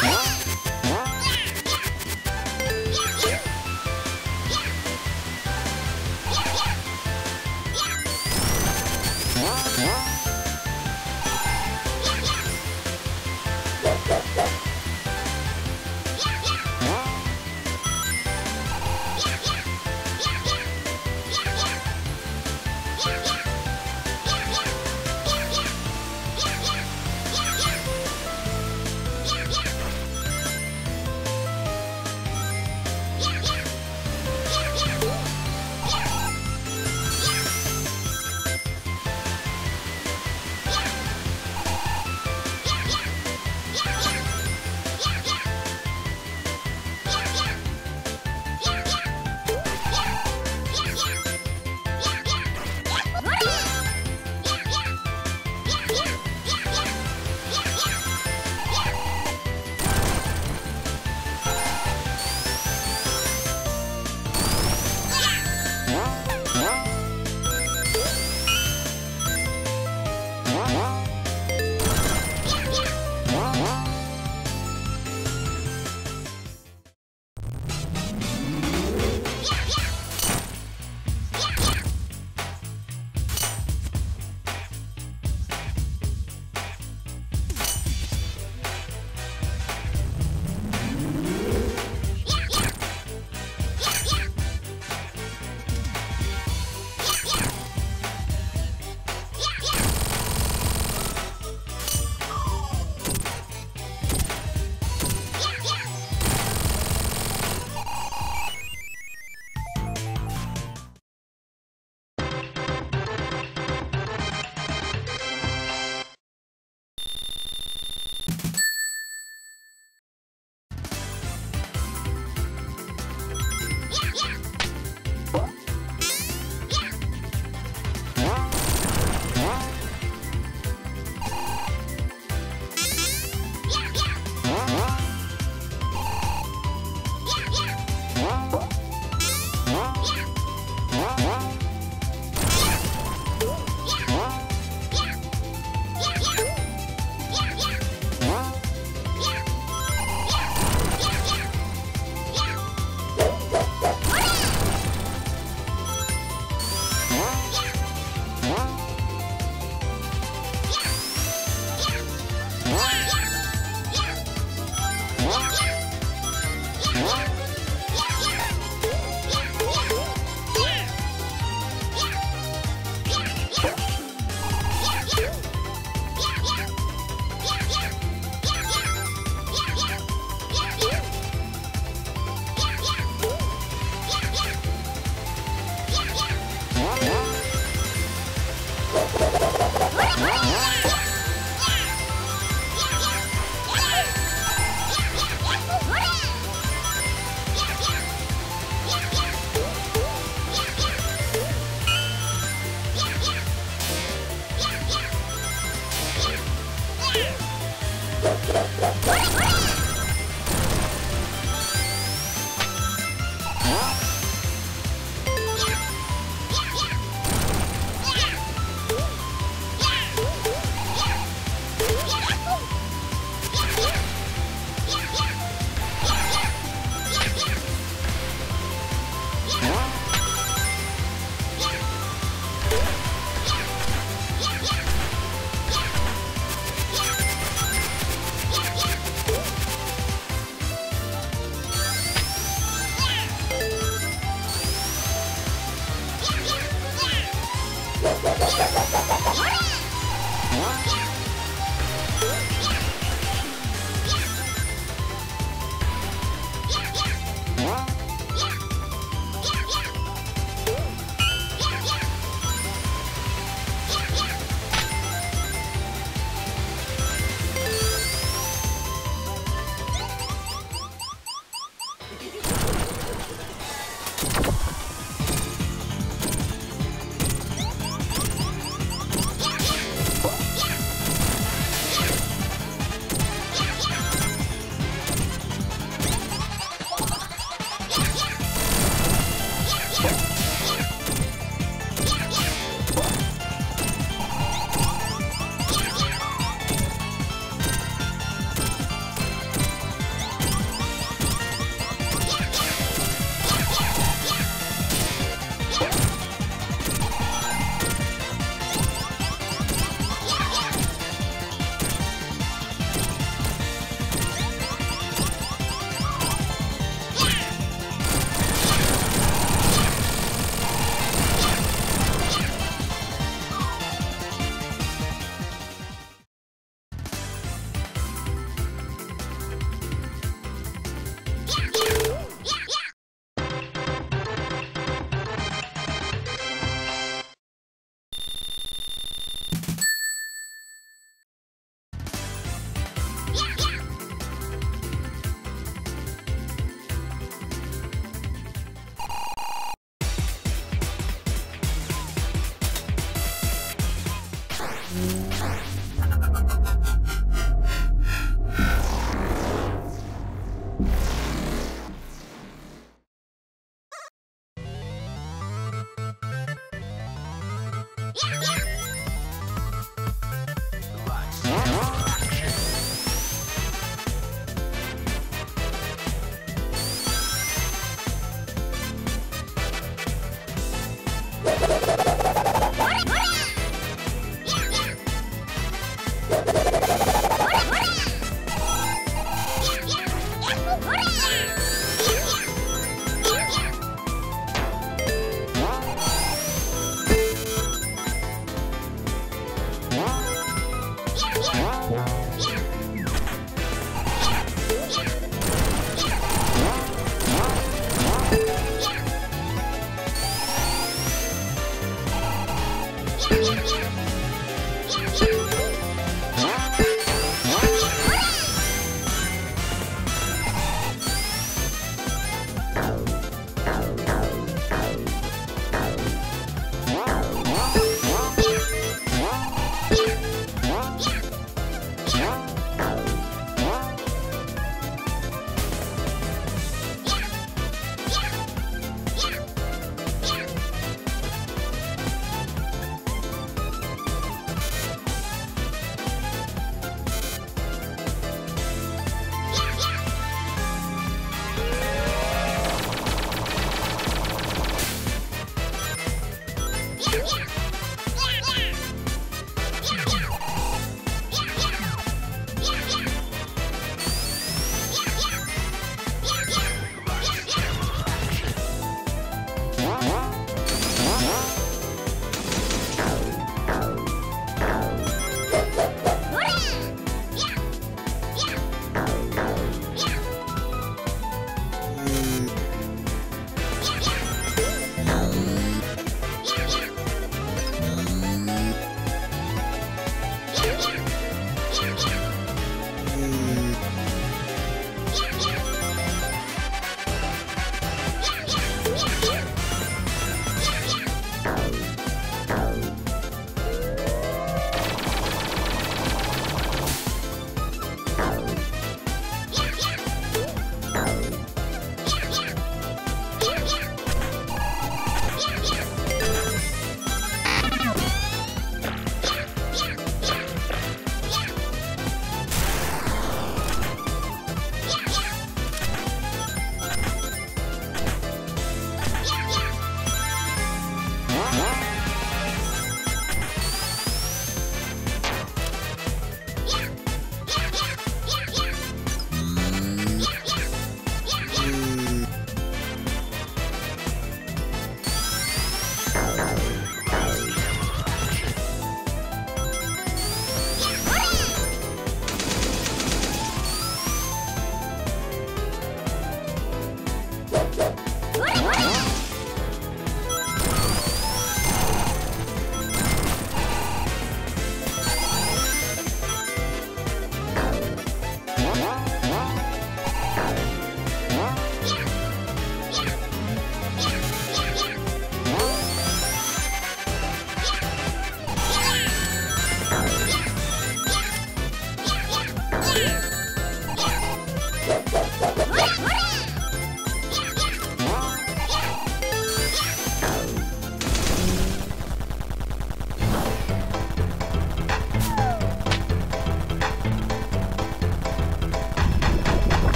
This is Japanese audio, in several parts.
Yeah. Yeah, yeah.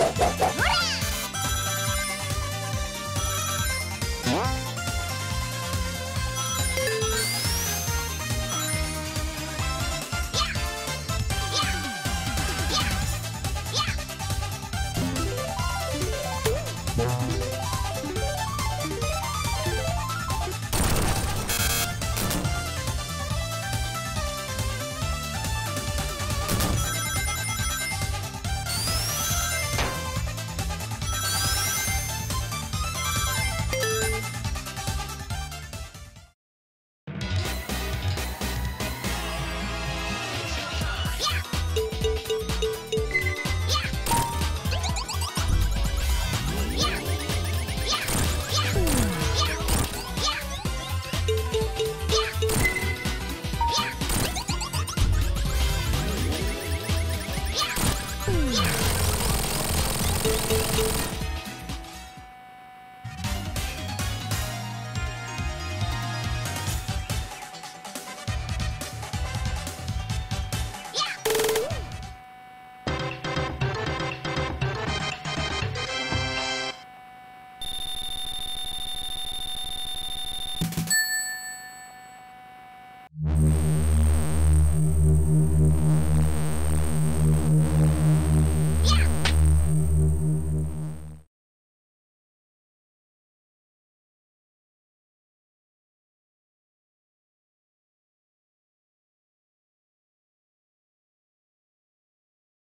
Ha ha ha!